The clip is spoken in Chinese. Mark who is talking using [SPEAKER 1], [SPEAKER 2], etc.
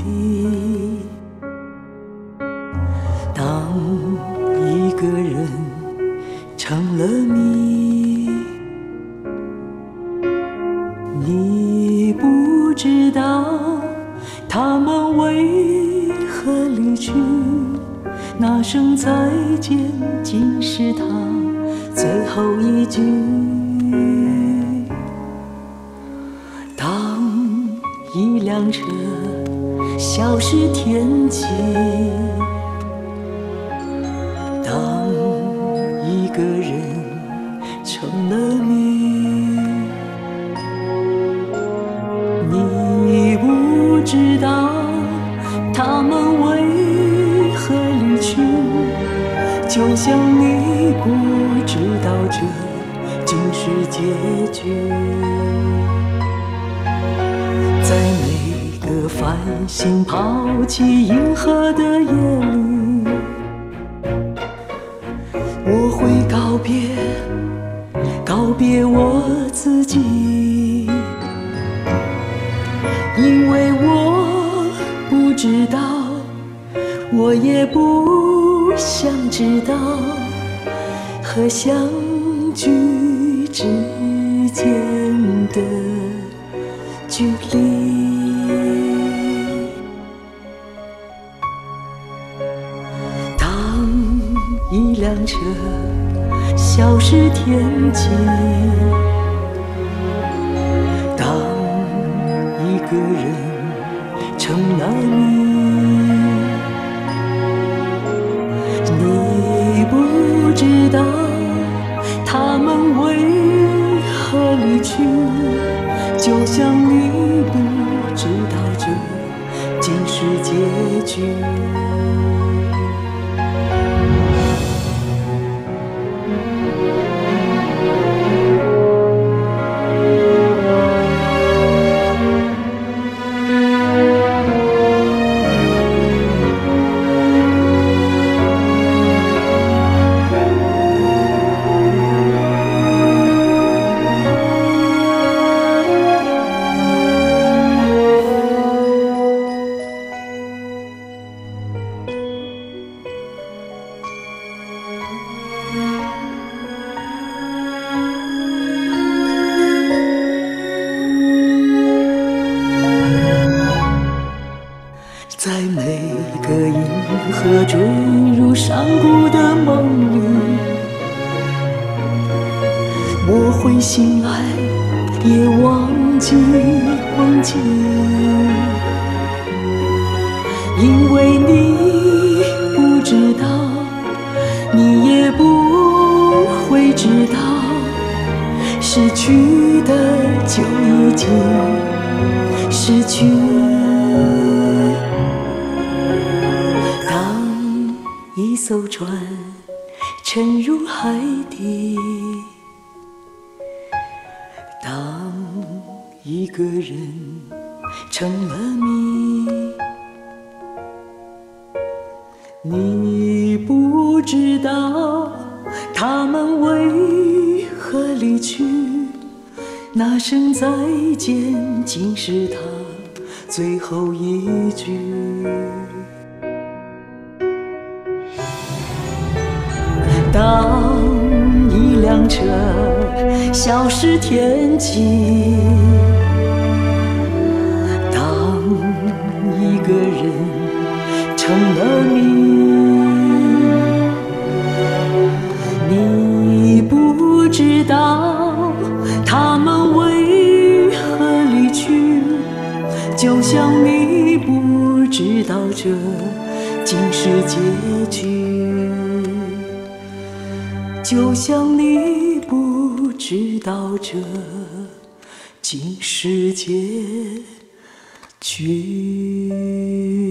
[SPEAKER 1] 的当一个人成了谜你不知道他们为何离去那声再见竟是他最后一句。当一辆车消失天际。当一个人成了谜，你不知道他们为何离去，就像你不知道这竟是结局。个繁星抛弃银河的夜里。我会告别，告别我自己，因为我不知道，我也不想知道，和相聚之间的距离。一辆车消失天际，当一个人成了谜，你不知道他们为何离去，就像你不知道这竟是结局。河坠入山谷的梦里，我会醒来，也忘记忘记，因为你不知道，你也不会知道，失去的就已经失去。艘船沉入海底，当一个人成了谜，你不知道他们为何离去，那声再见竟是他最后一句。车消失天际，当一个人成了谜，你不知道他们为何离去，就像你不知道这竟是结局。就像你不知道这竟是结局。